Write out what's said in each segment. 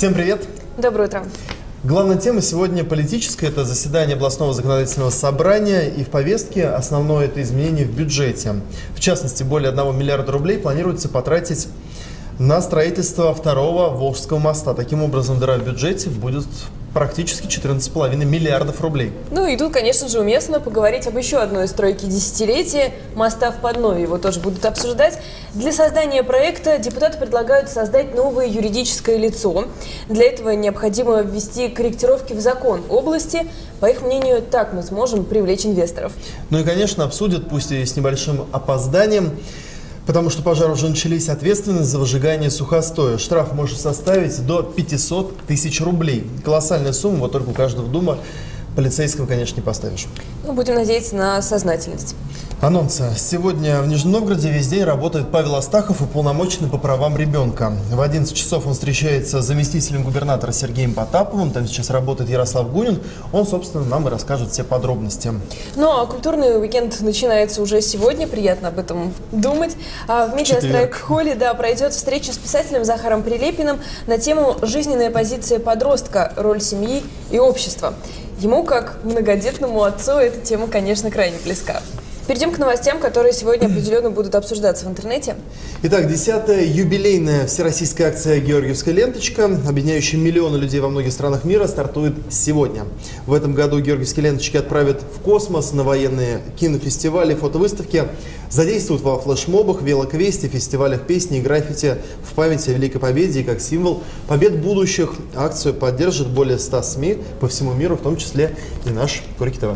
Всем привет! Доброе утро! Главная тема сегодня политическая. Это заседание областного законодательного собрания. И в повестке основное это изменение в бюджете. В частности, более 1 миллиарда рублей планируется потратить на строительство второго Волжского моста. Таким образом, дыра в бюджете будет практически 14,5 миллиардов рублей. Ну и тут, конечно же, уместно поговорить об еще одной стройке десятилетия – моста в Поднове. Его тоже будут обсуждать. Для создания проекта депутаты предлагают создать новое юридическое лицо. Для этого необходимо ввести корректировки в закон области. По их мнению, так мы сможем привлечь инвесторов. Ну и, конечно, обсудят, пусть и с небольшим опозданием, Потому что пожары уже начались, ответственность за выжигание сухостоя. Штраф может составить до 500 тысяч рублей. Колоссальная сумма, вот только у каждого дома полицейского, конечно, не поставишь. Ну, будем надеяться на сознательность. Анонсы. Сегодня в Нижнем Новгороде весь день работает Павел Астахов, уполномоченный по правам ребенка. В 11 часов он встречается с заместителем губернатора Сергеем Потаповым. Там сейчас работает Ярослав Гунин. Он, собственно, нам и расскажет все подробности. Ну, а культурный уикенд начинается уже сегодня. Приятно об этом думать. А в медиастрайк-холле да, пройдет встреча с писателем Захаром Прилепиным на тему «Жизненная позиция подростка. Роль семьи и общества». Ему, как многодетному отцу, эта тема, конечно, крайне близка. Перейдем к новостям, которые сегодня определенно будут обсуждаться в интернете. Итак, десятая юбилейная всероссийская акция «Георгиевская ленточка», объединяющая миллионы людей во многих странах мира, стартует сегодня. В этом году «Георгиевские ленточки» отправят в космос на военные кинофестивали, фотовыставки, задействуют во флешмобах, велоквесте, фестивалях песни и граффити в память о Великой Победе и как символ побед будущих. Акцию поддержит более 100 СМИ по всему миру, в том числе и наш Курики ТВ.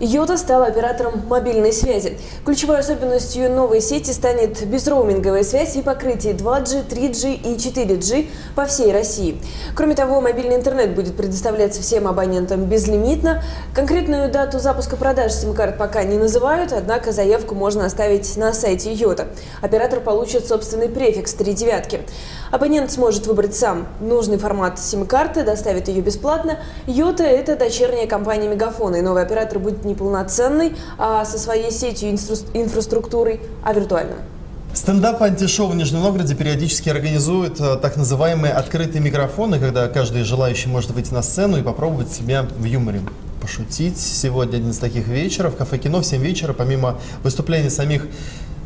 Йота стала оператором мобильной связи. Ключевой особенностью новой сети станет безроуминговая связь и покрытие 2G, 3G и 4G по всей России. Кроме того, мобильный интернет будет предоставляться всем абонентам безлимитно. Конкретную дату запуска продаж сим-карт пока не называют, однако заявку можно оставить на сайте Йота. Оператор получит собственный префикс «Три девятки». Абонент сможет выбрать сам нужный формат сим-карты, доставит ее бесплатно. Йота – это дочерняя компания Мегафона, и новый оператор будет не а со своей сетью инфраструктурой, а виртуальным. Стендап антишоу в Нижнем Новгороде периодически организует э, так называемые открытые микрофоны, когда каждый желающий может выйти на сцену и попробовать себя в юморе пошутить. Сегодня один из таких вечеров. Кафе кино в 7 вечера. Помимо выступлений самих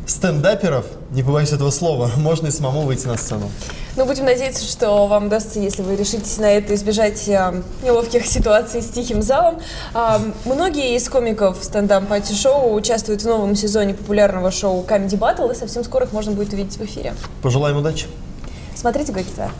стендаперов, не побоюсь этого слова, можно и самому выйти на сцену. Ну, будем надеяться, что вам удастся, если вы решитесь на это избежать э, неловких ситуаций с тихим залом. Э, многие из комиков стендап пати шоу участвуют в новом сезоне популярного шоу Comedy Battle, и совсем скоро их можно будет увидеть в эфире. Пожелаем удачи. Смотрите «Гокитар».